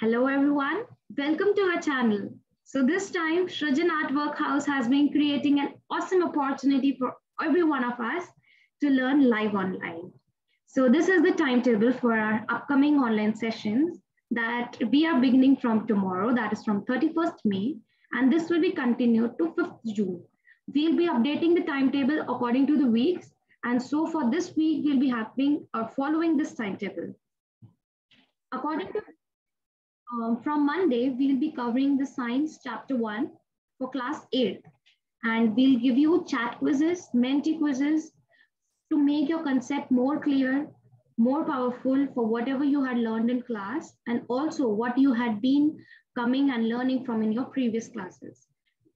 Hello everyone, welcome to our channel. So this time Shrajan Art Workhouse has been creating an awesome opportunity for every one of us to learn live online. So this is the timetable for our upcoming online sessions that we are beginning from tomorrow, that is from 31st May, and this will be continued to 5th June. We'll be updating the timetable according to the weeks. And so for this week, we'll be having or uh, following this timetable. According to um, from Monday, we'll be covering the science chapter one for class eight. And we'll give you chat quizzes, Menti quizzes to make your concept more clear, more powerful for whatever you had learned in class, and also what you had been coming and learning from in your previous classes.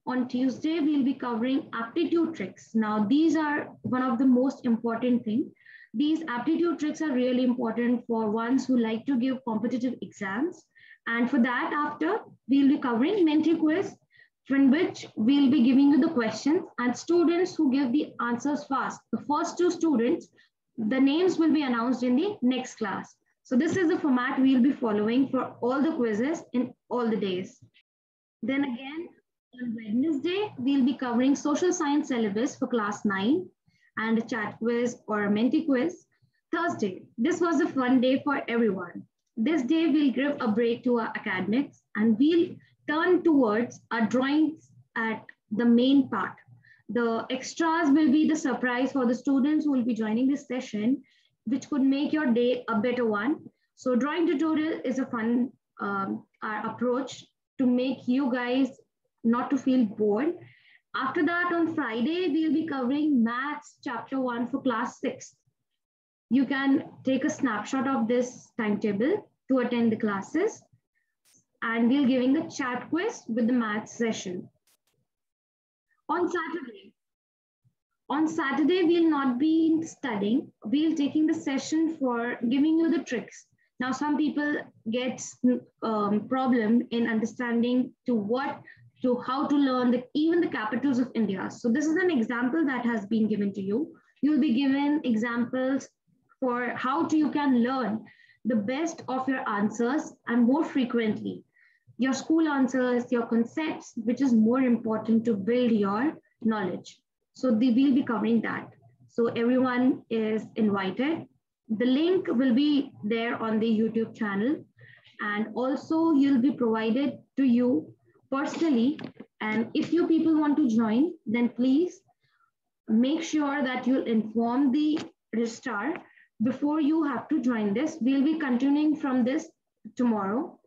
On Tuesday, we'll be covering aptitude tricks. Now, these are one of the most important things. These aptitude tricks are really important for ones who like to give competitive exams and for that, after, we'll be covering Menti quiz, from which we'll be giving you the questions and students who give the answers fast. The first two students, the names will be announced in the next class. So this is the format we'll be following for all the quizzes in all the days. Then again, on Wednesday, we'll be covering social science syllabus for class nine and a chat quiz or a Menti quiz. Thursday, this was a fun day for everyone. This day we'll give a break to our academics and we'll turn towards our drawings at the main part. The extras will be the surprise for the students who will be joining this session, which could make your day a better one. So drawing tutorial is a fun um, approach to make you guys not to feel bored. After that, on Friday, we'll be covering maths chapter one for class six you can take a snapshot of this timetable to attend the classes and we're giving a chat quiz with the math session. On Saturday, on Saturday, we'll not be studying. We'll taking the session for giving you the tricks. Now, some people get um, problem in understanding to what, to how to learn the, even the capitals of India. So this is an example that has been given to you. You'll be given examples for how to, you can learn the best of your answers and more frequently. Your school answers, your concepts, which is more important to build your knowledge. So they will be covering that. So everyone is invited. The link will be there on the YouTube channel. And also you'll be provided to you personally. And if you people want to join, then please make sure that you'll inform the registrar before you have to join this. We'll be continuing from this tomorrow.